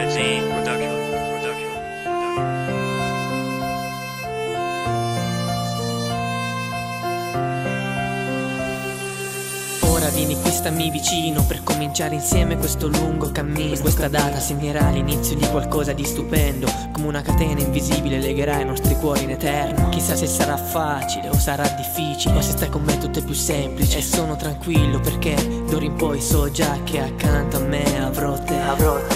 Mezzine Production. Production. Production. Ora vieni qui stammi vicino per cominciare insieme questo lungo cammino Questa data segnerà l'inizio di qualcosa di stupendo Come una catena invisibile legherà i nostri cuori in eterno Chissà se sarà facile o sarà difficile Ma se stai con me tutto è più semplice E sono tranquillo perché d'ora in poi so già che accanto a me avrò te Avrò te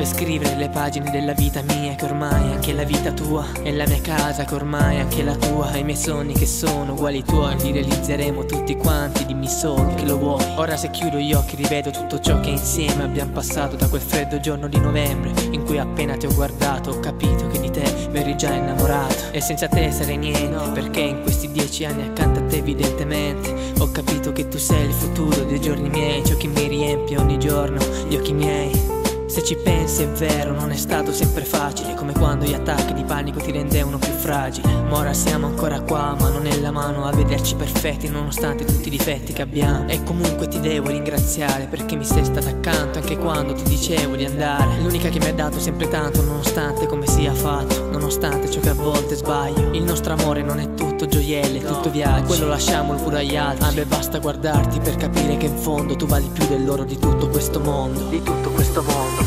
per scrivere le pagine della vita mia che ormai è anche la vita tua E la mia casa che ormai è anche la tua E i miei sogni che sono uguali ai tuoi Li realizzeremo tutti quanti, dimmi solo che lo vuoi. Ora se chiudo gli occhi rivedo tutto ciò che insieme abbiamo passato Da quel freddo giorno di novembre In cui appena ti ho guardato ho capito che di te mi eri già innamorato. E senza te sarei niente Perché in questi dieci anni accanto a te evidentemente Ho capito che tu sei il futuro dei giorni miei Ciò che mi riempie ogni giorno gli occhi miei se ci pensi è vero, non è stato sempre facile Come quando gli attacchi di panico ti rendevano più fragile Ma ora siamo ancora qua, mano nella mano A vederci perfetti nonostante tutti i difetti che abbiamo. E comunque ti devo ringraziare Perché mi sei stata accanto anche quando ti dicevo di andare. L'unica che mi ha dato sempre tanto Nonostante come sia fatto Nonostante ciò che a volte sbaglio. Il nostro amore non è tutto gioielli, è tutto viaggio Quello lasciamolo pure agli altri. A me basta guardarti per capire che in fondo Tu vali più dell'oro di tutto questo mondo. Di tutto questo mondo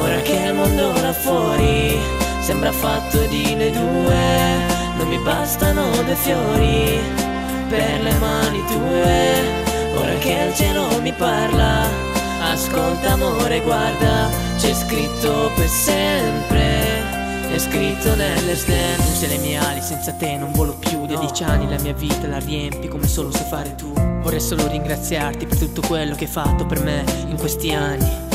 Ora che il mondo là fuori sembra fatto di noi due, non mi bastano due fiori per le mani tue. Ora che il cielo mi parla, ascolta amore, guarda, c'è scritto per sempre. È scritto nelle stelle. Sei le mie ali, senza te non volo più. Da dieci anni la mia vita la riempi come solo sai fare tu. Vorrei solo ringraziarti per tutto quello che hai fatto per me in questi anni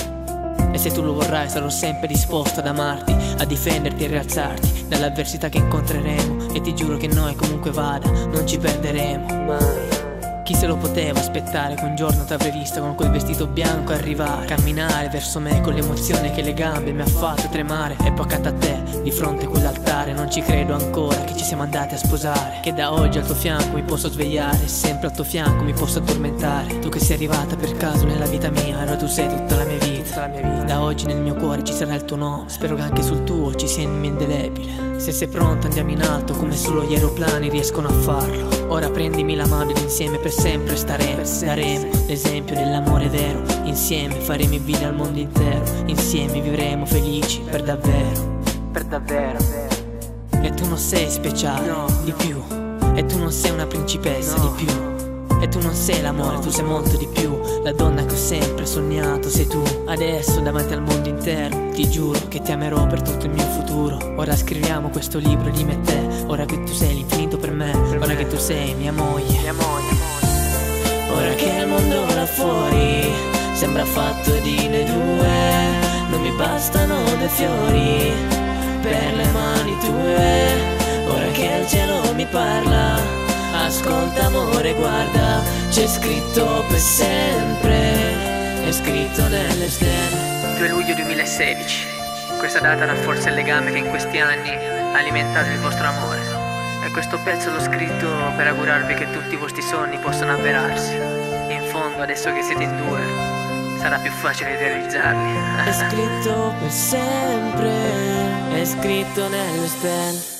e se tu lo vorrai sarò sempre disposto ad amarti, a difenderti e rialzarti dall'avversità che incontreremo. E ti giuro che noi comunque vada, non ci perderemo mai. Chi se lo poteva aspettare che un giorno t'avrei vista con quel vestito bianco arrivare, camminare verso me con l'emozione che le gambe mi ha fatto tremare. E poi accanto a te, di fronte a quell'altare, non ci credo ancora che ci siamo andati a sposare. Che da oggi al tuo fianco mi posso svegliare, sempre al tuo fianco mi posso addormentare. Tu che sei arrivata per caso nella vita mia, ora tu sei tutta la mia vita. Tutta la mia vita. Da oggi nel mio cuore ci sarà il tuo nome, spero che anche sul tuo ci sia in indelebile. Se sei pronta andiamo in alto come solo gli aeroplani riescono a farlo. Ora prendimi la mano ed insieme per sempre staremo. Daremo l'esempio dell'amore vero. Insieme faremo invidia al mondo intero. Insieme vivremo felici per davvero. Per davvero. E tu non sei speciale, di più. E tu non sei una principessa, di più. E tu non sei l'amore, tu sei molto di più. La donna che ho sempre sognato sei tu. Adesso davanti al mondo intero ti giuro che ti amerò per tutto il mio futuro. Ora scriviamo questo libro di me e te. Ora che tu sei l'infinito per me. Ora che tu sei mia moglie. Mia moglie. Ora che il mondo là fuori sembra fatto di noi due. Non mi bastano due fiori per le mani tue. Ora che il cielo mi parla. Ascolta amore, guarda, c'è scritto per sempre, è scritto nelle stelle. 2 luglio 2016. Questa data rafforza il legame che in questi anni ha alimentato il vostro amore. E questo pezzo l'ho scritto per augurarvi che tutti i vostri sogni possano avverarsi. In fondo, adesso che siete in due, sarà più facile realizzarli. È scritto per sempre, è scritto nelle stelle.